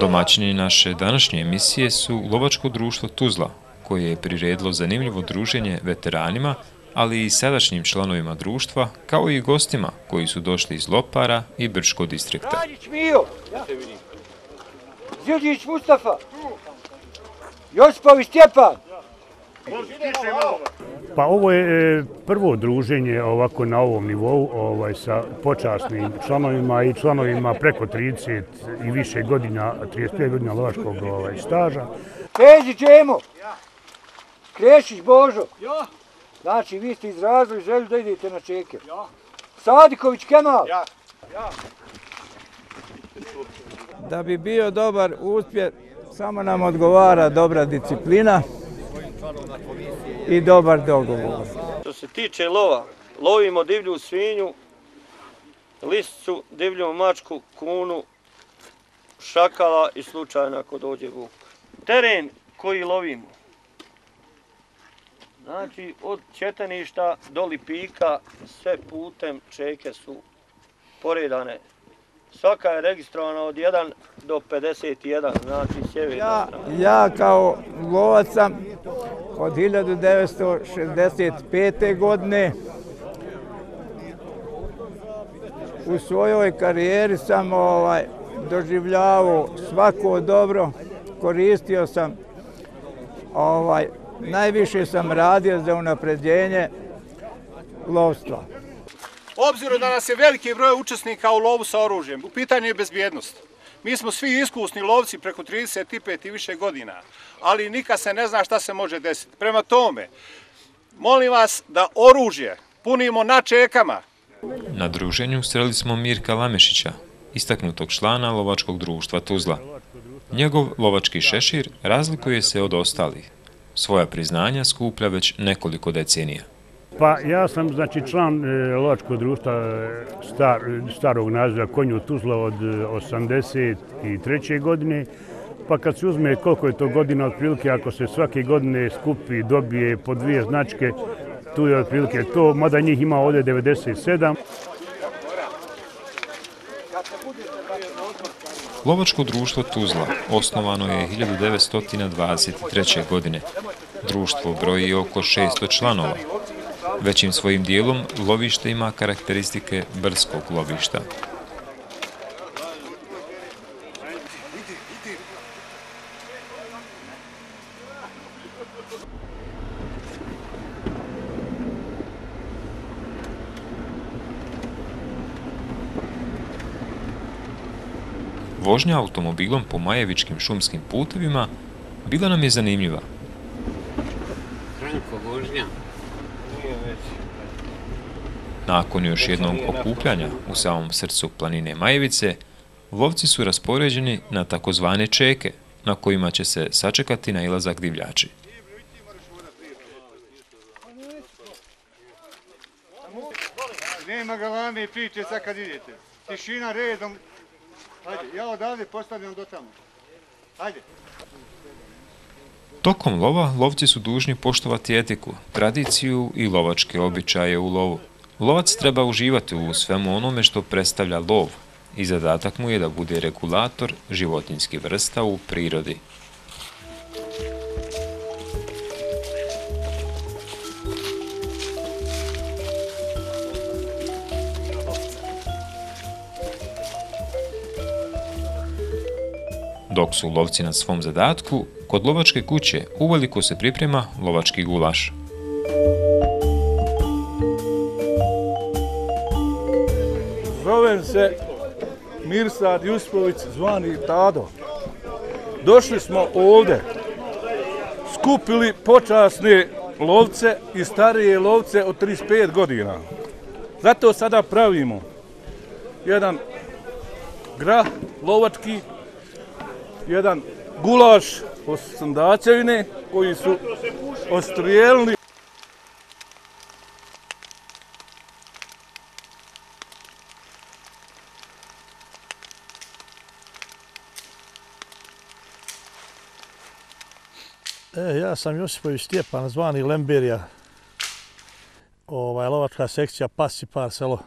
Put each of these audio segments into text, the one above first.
Domaćini naše današnje emisije su Lovačko društvo Tuzla, koje je priredilo zanimljivo druženje veteranima, ali i sadašnjim članovima društva, kao i gostima koji su došli iz Lopara i Brčko distrikta. Radić Mio! Ziljić Mustafa! Josipovi Stjepan! Pa ovo je e, prvo druženje ovako na ovom nivou ovaj, sa počasnim članovima i članovima preko 30 i više godina, 35 godina lovačkog ovaj, staža. Peđi Džemo! Krešić Božo! Znači, vi ste izrazili želju da idete na čeke. Sadiković Kemal! Da bi bio dobar uspjeh, samo nam odgovara dobra disciplina i dobar dogovor. Što se tiče lova, lovimo divlju svinju, liscu, divlju mačku, kunu, šakala i slučajno ako dođe vuk. Teren koji lovimo, znači od četaništa do lipika, sve putem čeke su poredane. Svaka je registrovana od 1 do 51, znači sjeverna Ja, strana. ja kao lovac sam od 1965. godine u svojoj karijeri sam ovaj doživljavao svako dobro, koristio sam ovaj najviše sam radio za unapređenje lovstva. Obzirom da nas je veliki broj učesnika u lovu sa oružjem, u pitanju je bezbjednost. Mi smo svi iskusni lovci preko 35 i više godina, ali nikad se ne zna šta se može desiti. Prema tome, molim vas da oružje punimo na čekama, Na druženju sreli smo Mirka Lamešića, istaknutog člana Lovačkog društva Tuzla. Njegov lovački šešir razlikuje se od ostalih. Svoja priznanja skuplja već nekoliko decenija. Pa ja sam znači član e, lovačkog društva e, star, e, starog naziva Konju Tuzla od e, 83. godine. Pa kad se uzme koliko je to godina otprilike, ako se svake godine skupi, dobije po dvije značke, tu je otprilike to, mada njih ima ovdje 97. Lovačko društvo Tuzla osnovano je 1923. godine. Društvo broji oko 600 članova. Većim svojim dijelom lovište ima karakteristike brskog lovišta. Vožnja automobilom po Majevičkim šumskim putevima bila nam je zanimljiva. Nakon još jednog okupljanja u samom srcu planine Majevice, lovci su raspoređeni na takozvane čeke, na kojima će se sačekati na ilazak divljači. Nema galame i priče sad kad idete. Tišina redom. Hajde, ja odavde postavljam do tamo. Hajde. Tokom lova lovci su dužni poštovati etiku, tradiciju i lovačke običaje u lovu. Lovac treba uživati u svemu onome što predstavlja lov i zadatak mu je da bude regulator životinskih vrsta u prirodi. Dok su lovci na svom zadatku, kod lovačke kuće uveliko se priprema lovački gulaš. Zovem se Mirsad Jusupović, zvani Tado. Došli smo ovde, skupili počasne lovce i starije lovce od 35 godina. Zato sada pravimo jedan grah lovački, jedan gulaš od sandačevine koji su ostrijelni E, ja sam Josipović Stjepan, zvani Lemberija, ovaj, lovačka sekcija Pasi par selo.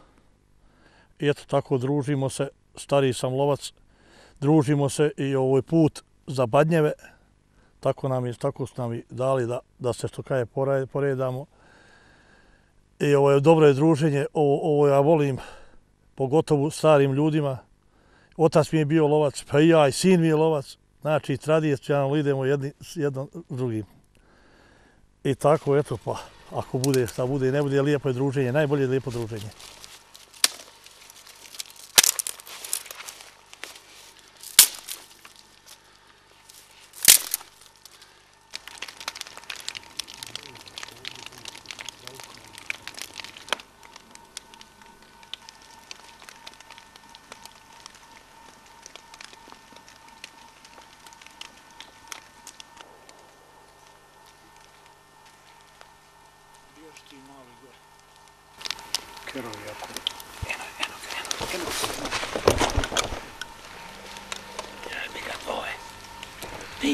I eto tako družimo se, stariji sam lovac, družimo se i ovaj put za Badnjeve, tako, nam je, tako su nam i dali da, da se što kaje poredamo. I ovo je dobro je druženje, ovo, ovo ja volim, pogotovo starim ljudima. Otac mi je bio lovac, pa i ja, i sin mi je lovac. Znači, tradicionalno idemo jedni, jednom drugim. I tako, eto, pa, ako bude šta bude, ne bude lijepo je druženje, najbolje je lijepo druženje.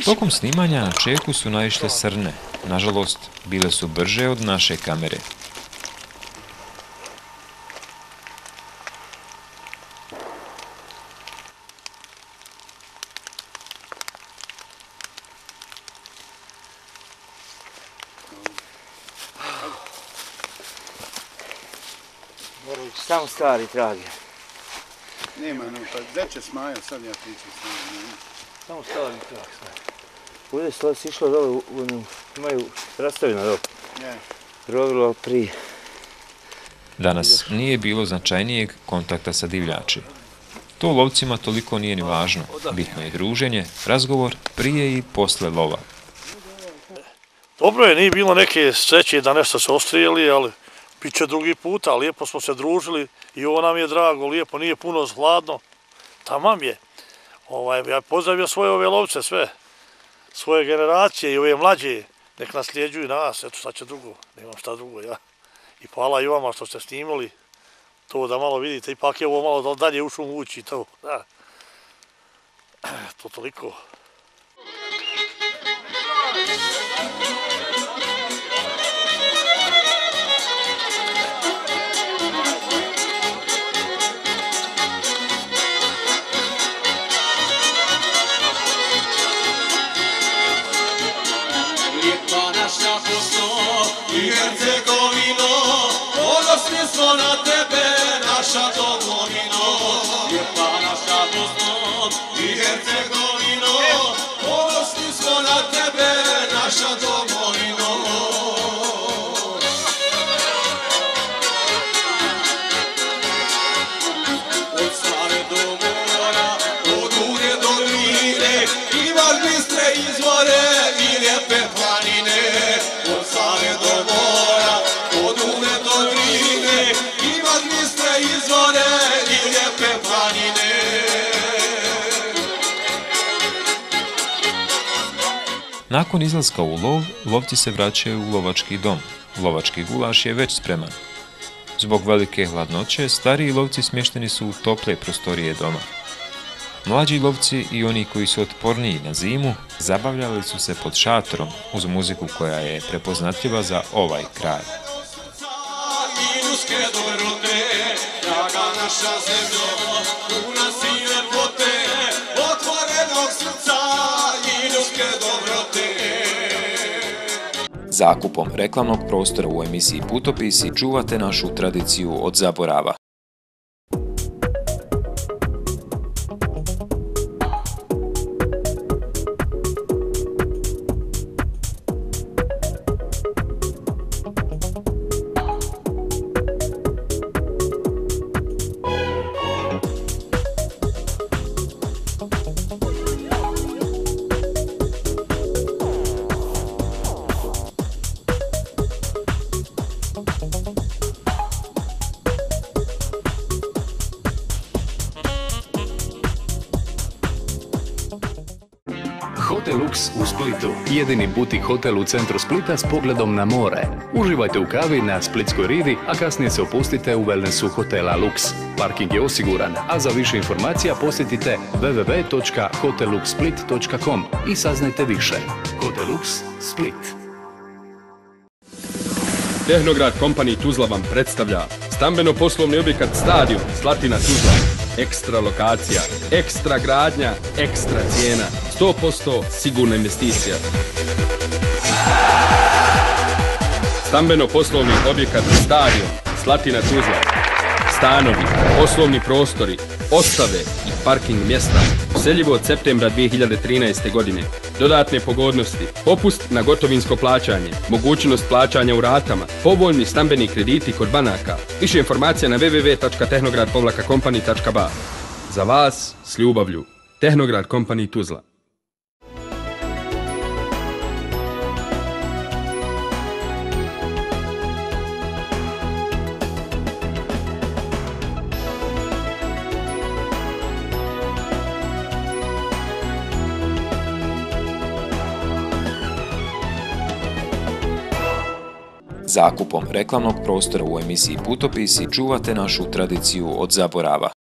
Tokom snimanja na čeku su naišle srne. Nažalost, bile su brže od naše kamere. Samo stari trage. Nema, no, pa gdje će smaja, sad ja pričam s njim. Samo stari trage. Ovdje se vas išlo dole, u, u, imaju rastavljeno dole. Ne. Rovilo prije. Danas nije bilo značajnijeg kontakta sa divljači. To lovcima toliko nije ni važno. Bitno je druženje, razgovor prije i posle lova. Dobro je, nije bilo neke sreće da nešto se ostrijeli, ali bit će drugi puta, lijepo smo se družili i ovo nam je drago, lijepo, nije puno hladno. Tamam je. Ovaj, ja pozdravio svoje ove lovce, sve svoje generacije i ove mlađe, nek nasljeđuju nas, eto šta će drugo, nemam šta drugo, ja. I hvala i vama što ste snimali, to da malo vidite, ipak je ovo malo dalje u šumu ući, to, da. To toliko. smo Nakon izlaska u lov, lovci se vraćaju u lovački dom. Lovački gulaš je već spreman. Zbog velike hladnoće, stariji lovci smješteni su u tople prostorije doma. Mlađi lovci i oni koji su otporniji na zimu zabavljali su se pod šatorom uz muziku koja je prepoznatljiva za ovaj kraj. naša zemlja, puna si ljepote, otvorenog srca i ruske dobrote. Zakupom reklamnog prostora u emisiji Putopisi čuvate našu tradiciju od zaborava. Jedini butik hotel u centru Splita s pogledom na more. Uživajte u kavi na Splitskoj rivi, a kasnije se opustite u wellnessu hotela Lux. Parking je osiguran, a za više informacija posjetite www.hotelluxsplit.com i saznajte više. Hotel Lux Split. Tehnograd Company Tuzla vam predstavlja stambeno-poslovni objekat Stadion Slatina Tuzla. ekstra lokacija, ekstra gradnja, ekstra cijena. 100% sigurna investicija. Stambeno-poslovni objekat Stadion, Slatina Tuzla. Stanovi, poslovni prostori, ostave i parking mjesta. Useljivo od septembra 2013. godine. Dodatne pogodnosti, popust na gotovinsko plaćanje, mogućnost plaćanja u ratama, povoljni stambeni krediti kod banaka. Više informacija na www.tehnograd-company.ba Za vas s ljubavlju. Tehnograd Company Tuzla. Zakupom reklamnog prostora u emisiji Putopisi čuvate našu tradiciju od zaborava.